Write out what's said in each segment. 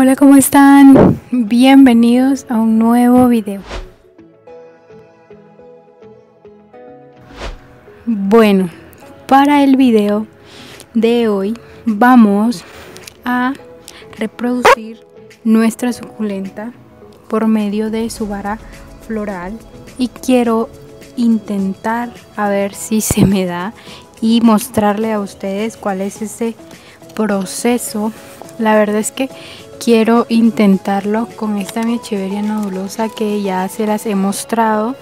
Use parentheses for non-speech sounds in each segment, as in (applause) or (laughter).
Hola, ¿cómo están? Bienvenidos a un nuevo video. Bueno, para el video de hoy vamos a reproducir nuestra suculenta por medio de su vara floral y quiero intentar a ver si se me da y mostrarle a ustedes cuál es ese proceso la verdad es que quiero intentarlo con esta mi echeveria nodulosa que ya se las he mostrado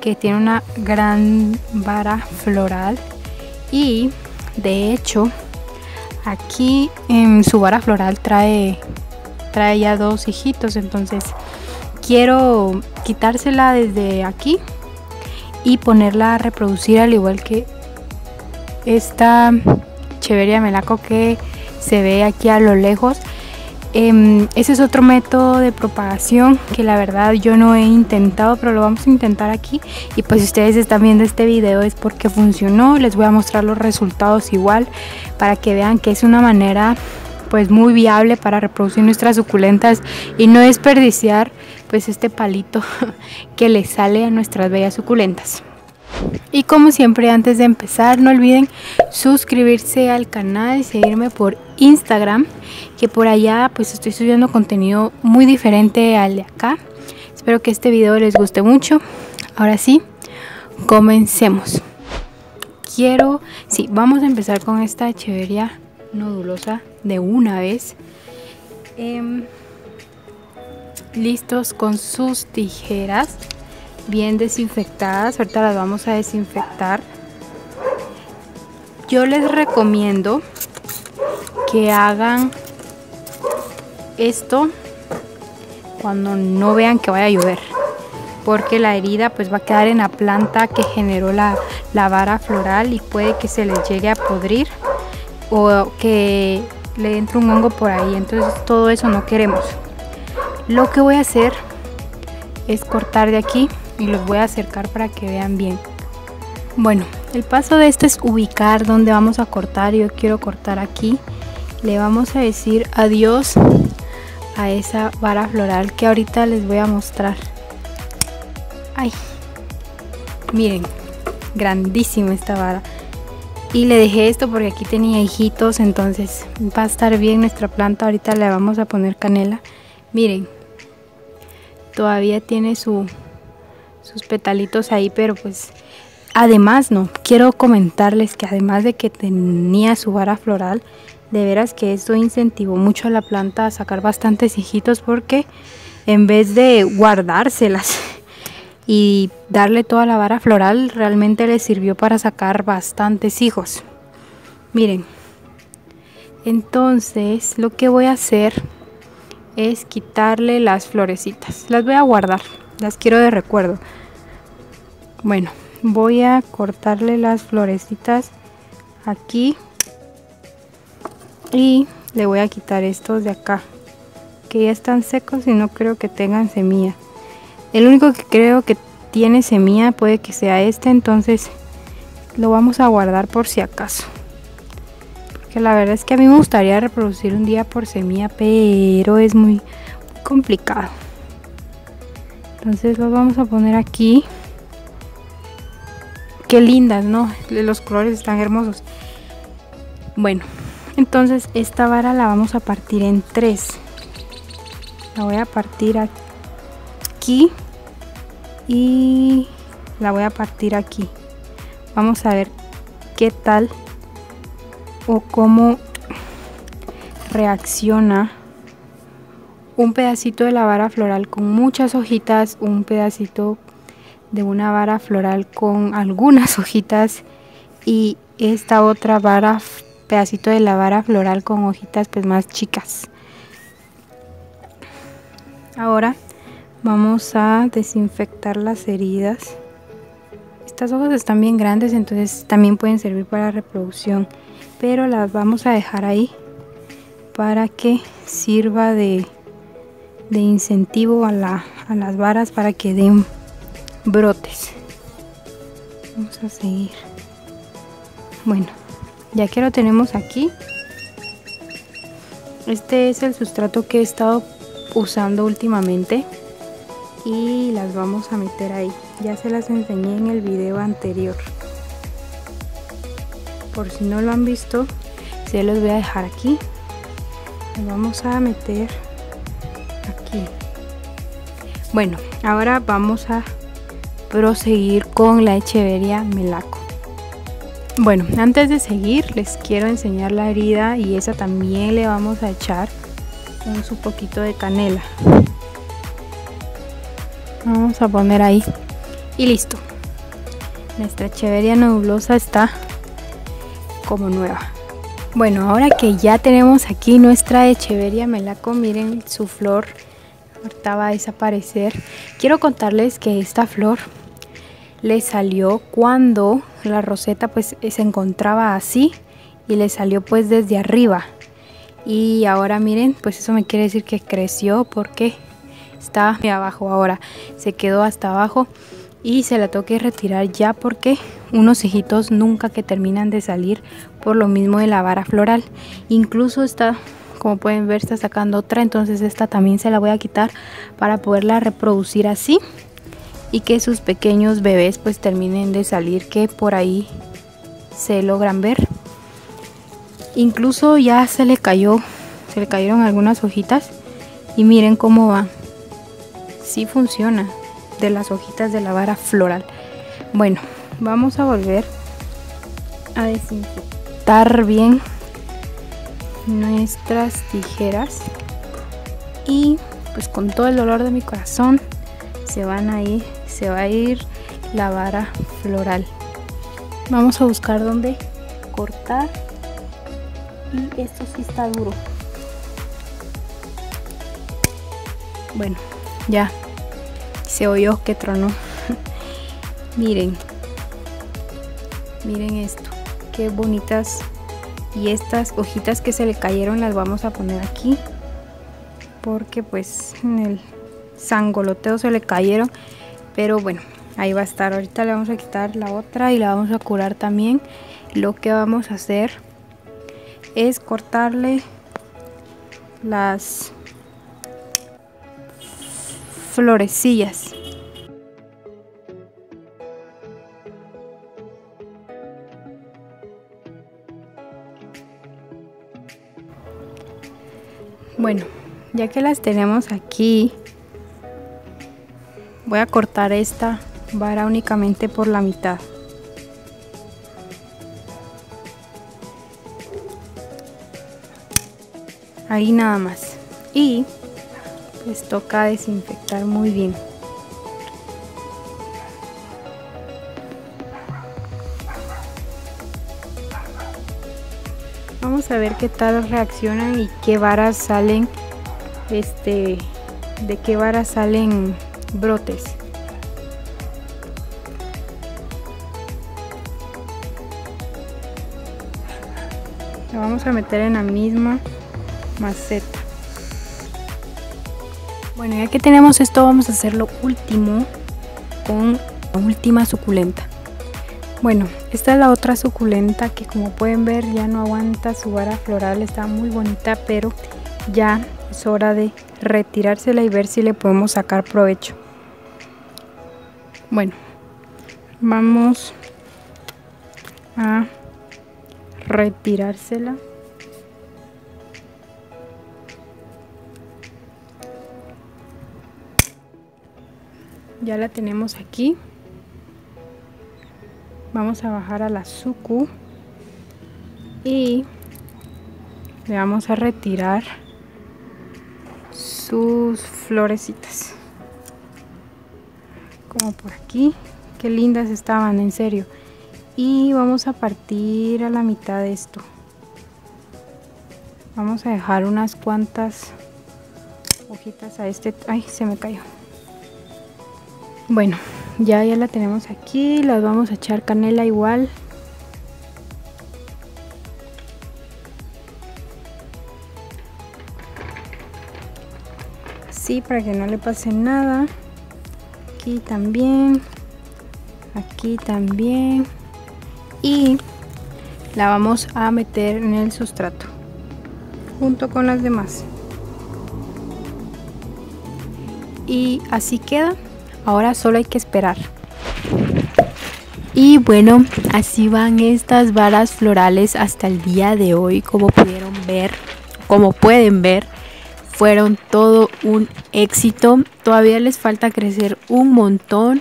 que tiene una gran vara floral. Y de hecho aquí en su vara floral trae trae ya dos hijitos. Entonces quiero quitársela desde aquí y ponerla a reproducir al igual que esta cheveria melaco que se ve aquí a lo lejos Em, ese es otro método de propagación que la verdad yo no he intentado, pero lo vamos a intentar aquí. Y pues si ustedes están viendo este video es porque funcionó. Les voy a mostrar los resultados igual para que vean que es una manera pues muy viable para reproducir nuestras suculentas y no desperdiciar pues este palito (laughs) que le sale a nuestras bellas suculentas. Y como siempre antes de empezar no olviden suscribirse al canal y seguirme por Instagram que por allá pues estoy subiendo contenido muy diferente al de acá. Espero que este video les guste mucho. Ahora sí, comencemos. Quiero, sí, vamos a empezar con esta echeveria nodulosa de una vez. Em, listos con sus tijeras bien desinfectadas. Ahorita las vamos a desinfectar. Yo les recomiendo que hagan esto cuando no vean que vaya a llover porque la herida pues va a quedar en la planta que generó la, la vara floral y puede que se les llegue a podrir o que le entre un hongo por ahí entonces todo eso no queremos lo que voy a hacer es cortar de aquí y los voy a acercar para que vean bien. Bueno, el paso de este es ubicar donde vamos a cortar. Yo quiero cortar aquí. Le vamos a decir adiós a esa vara floral que ahorita les voy a mostrar. Ay, miren, grandísima esta vara. Y le dejé esto porque aquí tenía hijitos, entonces va a estar bien nuestra planta. Ahorita le vamos a poner canela. Miren, todavía tiene su, sus petalitos ahí, pero pues además no, quiero comentarles que además de que tenía su vara floral, de veras que esto incentivó mucho a la planta a sacar bastantes hijitos porque en vez de guardárselas (laughs) y darle toda la vara floral, realmente le sirvió para sacar bastantes hijos. Miren, entonces lo que voy a hacer es quitarle las florecitas. Las voy a guardar las quiero de recuerdo bueno voy a cortarle las florecitas aquí y le voy a quitar estos de acá que ya están secos y no creo que tengan semilla. El único que creo que tiene semilla puede que sea este entonces lo vamos a guardar por si acaso. Porque la verdad es que a mí me gustaría reproducir un día por semilla pero es muy complicado. Entonces los vamos a poner aquí qué lindas no los colores están hermosos. Bueno entonces esta vara la vamos a partir en tres. La voy a partir aquí y la voy a partir aquí. Vamos a ver qué tal o cómo reacciona un pedacito de la vara floral con muchas hojitas, un pedacito de una vara floral con algunas (laughs) hojitas y esta otra vara, pedacito de la vara floral con hojitas pues más chicas. Ahora vamos a desinfectar las heridas. Estas hojas están bien grandes, entonces también pueden servir para reproducción, pero las vamos a dejar ahí para que sirva de de incentivo a, la, a las varas para que den brotes vamos a seguir bueno ya que lo tenemos aquí Este es el sustrato que he estado usando últimamente y las vamos a meter ahí. Ya se las enseñé en el video anterior. Por si no lo han visto, se los voy a dejar aquí. vamos a meter aquí. Bueno, ahora vamos a proseguir con la echeveria melaco. Bueno, antes de seguir les quiero enseñar la herida y esa también le vamos a echar un su poquito de canela. Vamos a poner ahí y listo. Nuestra echeveria nublosa está como nueva. Bueno, ahora que ya tenemos aquí nuestra echeveria melaco, miren su flor ahorita va a desaparecer. Quiero contarles que esta flor le salió cuando la roseta pues se encontraba así y le salió pues desde arriba. Y ahora miren, pues eso me quiere decir que creció porque está abajo ahora. Se quedó hasta abajo y se la toque retirar ya porque unos hijitos nunca que terminan de salir por lo mismo de la vara floral. Incluso está como pueden ver está sacando otra entonces esta también se la voy a quitar para poderla reproducir así y que sus pequeños bebés pues terminen de salir que por ahí se logran ver. Incluso ya se le cayó se le cayeron algunas hojitas y miren cómo va. Si funciona de las hojitas de la vara floral. Bueno vamos a volver a desinfectar bien nuestras tijeras y pues con todo el dolor de mi corazón se van a ir se va a ir la vara floral. Vamos a buscar dónde cortar y esto sí está duro. Bueno ya se oyó que tronó. (laughs) Miren miren esto qué bonitas. Y estas hojitas que se le cayeron las vamos a poner aquí porque pues en el sangoloteo se le cayeron pero bueno ahí va a estar. Ahorita le vamos a quitar la otra y la vamos a curar también. Lo que vamos a hacer es cortarle las florecillas. Bueno, ya que las tenemos aquí, voy a cortar esta vara únicamente por la mitad. Ahí nada más. Y les toca desinfectar muy bien. Vamos a ver qué tal reaccionan y qué varas salen, este, de qué varas salen brotes. Lo vamos a meter en la misma maceta. Bueno, ya que tenemos esto, vamos a hacer lo último con la última suculenta. Bueno, esta es la otra suculenta que como pueden ver ya no aguanta su vara floral, está muy bonita, pero ya es hora de retirársela y ver si le podemos sacar provecho. Bueno, vamos a retirársela. Ya la tenemos aquí vamos a bajar a la suku y le vamos a retirar sus florecitas. Como por aquí. Qué lindas estaban en serio. Y vamos a partir a la mitad de esto. Vamos a dejar unas cuantas hojitas a este ay se me cayó. Bueno ya ya la tenemos aquí. Las vamos a echar canela igual para que no le pase nada aquí también aquí también y la vamos a meter en el sustrato junto con las demás. Y así queda. Ahora solo hay que esperar. Y bueno, así van estas varas florales hasta el día de hoy, como pudieron ver, como pueden ver, fueron todo un éxito. Todavía les falta crecer un montón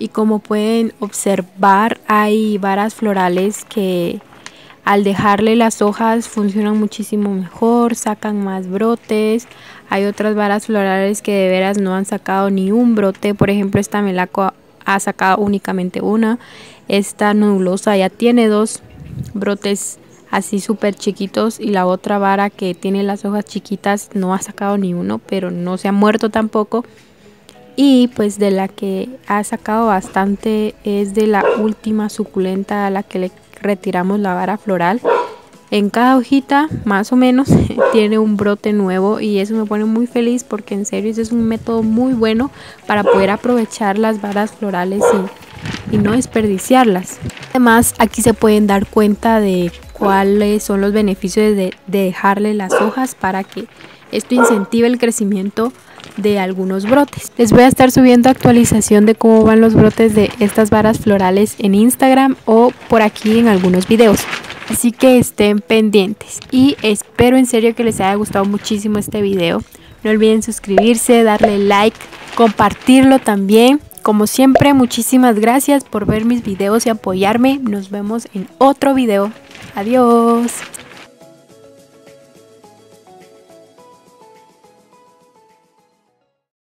y como pueden observar hay varas florales que al dejarle las hojas funcionan muchísimo mejor, sacan más brotes. Hay otras varas florales que de veras no han sacado ni un brote, por ejemplo esta melaco ha sacado únicamente una. Esta nubulosa ya tiene dos brotes así súper chiquitos y la otra vara que tiene las hojas chiquitas no ha sacado ni uno, pero no se ha muerto tampoco. Y pues de la que ha sacado bastante es de la última suculenta a la que le retiramos la vara floral. En cada hojita, más o menos, (laughs) tiene un brote nuevo y eso me pone muy feliz porque en serio es un método muy bueno para poder aprovechar las varas florales y, no desperdiciarlas. Además, aquí se pueden dar cuenta de cuáles son los beneficios de, de dejarle las hojas para que esto incentive el crecimiento de algunos brotes. Les voy a estar subiendo actualización de cómo van los brotes de estas varas florales en Instagram o por aquí en algunos videos. Así que estén pendientes y espero en serio que les haya gustado muchísimo este video. No olviden suscribirse, darle like, compartirlo también. Como siempre, muchísimas gracias por ver mis videos y apoyarme. Nos vemos en otro video. Adiós.